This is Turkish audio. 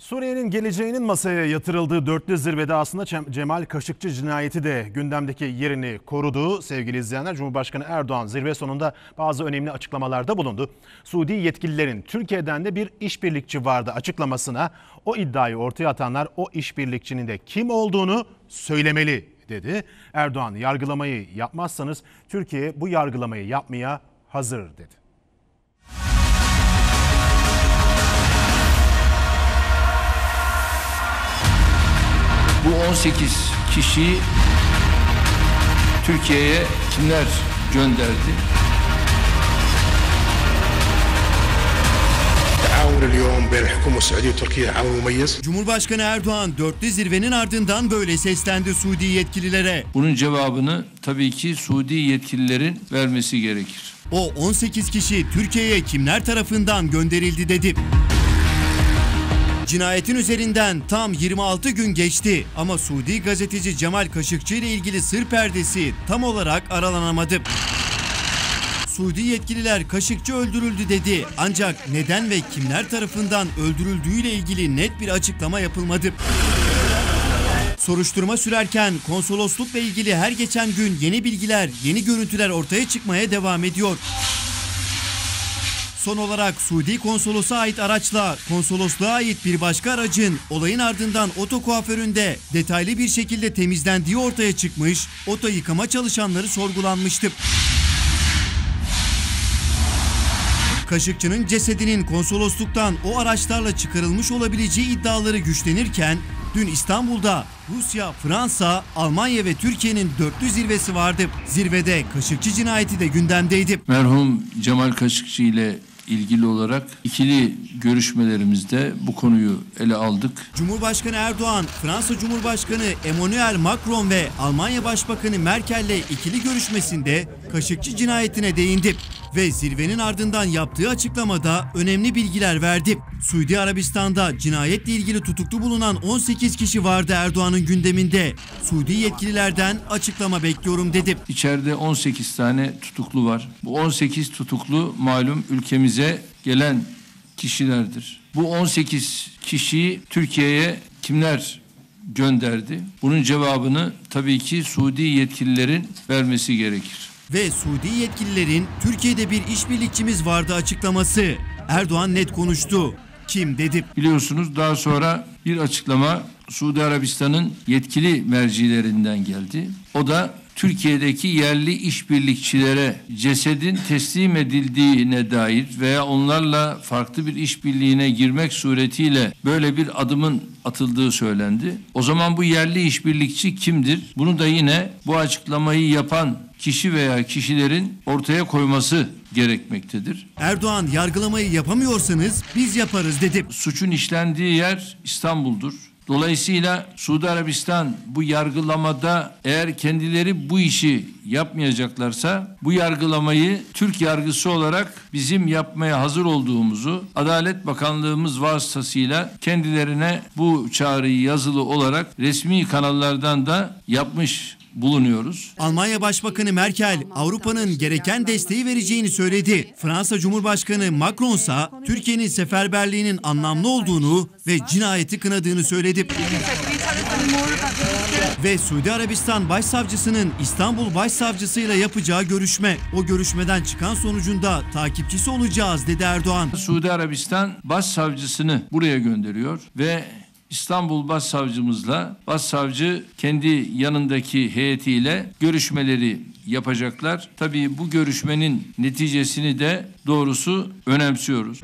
Suriye'nin geleceğinin masaya yatırıldığı dörtlü zirvede aslında Cem- Cemal Kaşıkçı cinayeti de gündemdeki yerini korudu. Sevgili izleyenler Cumhurbaşkanı Erdoğan zirve sonunda bazı önemli açıklamalarda bulundu. Suudi yetkililerin Türkiye'den de bir işbirlikçi vardı açıklamasına o iddiayı ortaya atanlar o işbirlikçinin de kim olduğunu söylemeli dedi. Erdoğan yargılamayı yapmazsanız Türkiye bu yargılamayı yapmaya hazır dedi. Bu 18 kişiyi Türkiye'ye kimler gönderdi? Cumhurbaşkanı Erdoğan dörtlü zirvenin ardından böyle seslendi Suudi yetkililere. Bunun cevabını tabii ki Suudi yetkililerin vermesi gerekir. O 18 kişi Türkiye'ye kimler tarafından gönderildi dedi. Cinayetin üzerinden tam 26 gün geçti ama Suudi gazeteci Cemal Kaşıkçı ile ilgili sır perdesi tam olarak aralanamadı. Suudi yetkililer Kaşıkçı öldürüldü dedi. Ancak neden ve kimler tarafından öldürüldüğüyle ilgili net bir açıklama yapılmadı. Soruşturma sürerken konsoloslukla ilgili her geçen gün yeni bilgiler, yeni görüntüler ortaya çıkmaya devam ediyor. Son olarak Suudi konsolosa ait araçla konsolosluğa ait bir başka aracın olayın ardından oto kuaföründe detaylı bir şekilde temizlendiği ortaya çıkmış, oto yıkama çalışanları sorgulanmıştı. Kaşıkçı'nın cesedinin konsolosluktan o araçlarla çıkarılmış olabileceği iddiaları güçlenirken dün İstanbul'da Rusya, Fransa, Almanya ve Türkiye'nin dörtlü zirvesi vardı. Zirvede Kaşıkçı cinayeti de gündemdeydi. Merhum Cemal Kaşıkçı ile ilgili olarak ikili görüşmelerimizde bu konuyu ele aldık. Cumhurbaşkanı Erdoğan, Fransa Cumhurbaşkanı Emmanuel Macron ve Almanya Başbakanı Merkel'le ikili görüşmesinde Kaşıkçı cinayetine değindi ve zirvenin ardından yaptığı açıklamada önemli bilgiler verdi. Suudi Arabistan'da cinayetle ilgili tutuklu bulunan 18 kişi vardı Erdoğan'ın gündeminde. Suudi yetkililerden açıklama bekliyorum dedi. İçeride 18 tane tutuklu var. Bu 18 tutuklu malum ülkemize gelen kişilerdir. Bu 18 kişiyi Türkiye'ye kimler gönderdi? Bunun cevabını tabii ki Suudi yetkililerin vermesi gerekir. Ve Suudi yetkililerin Türkiye'de bir işbirlikçimiz vardı açıklaması. Erdoğan net konuştu. Kim dedi. Biliyorsunuz daha sonra bir açıklama Suudi Arabistan'ın yetkili mercilerinden geldi. O da Türkiye'deki yerli işbirlikçilere cesedin teslim edildiğine dair veya onlarla farklı bir işbirliğine girmek suretiyle böyle bir adımın atıldığı söylendi. O zaman bu yerli işbirlikçi kimdir? Bunu da yine bu açıklamayı yapan kişi veya kişilerin ortaya koyması gerekmektedir. Erdoğan yargılamayı yapamıyorsanız biz yaparız dedi. suçun işlendiği yer İstanbul'dur. Dolayısıyla Suudi Arabistan bu yargılamada eğer kendileri bu işi yapmayacaklarsa bu yargılamayı Türk yargısı olarak bizim yapmaya hazır olduğumuzu Adalet Bakanlığımız vasıtasıyla kendilerine bu çağrıyı yazılı olarak resmi kanallardan da yapmış bulunuyoruz. Almanya Başbakanı Merkel Avrupa'nın gereken desteği vereceğini söyledi. Fransa Cumhurbaşkanı Macron ise Türkiye'nin seferberliğinin anlamlı olduğunu ve cinayeti kınadığını söyledi. Ve Suudi Arabistan Başsavcısının İstanbul Başsavcısıyla yapacağı görüşme. O görüşmeden çıkan sonucunda takipçisi olacağız dedi Erdoğan. Suudi Arabistan başsavcısını buraya gönderiyor ve İstanbul Başsavcımızla başsavcı kendi yanındaki heyetiyle görüşmeleri yapacaklar. Tabii bu görüşmenin neticesini de doğrusu önemsiyoruz.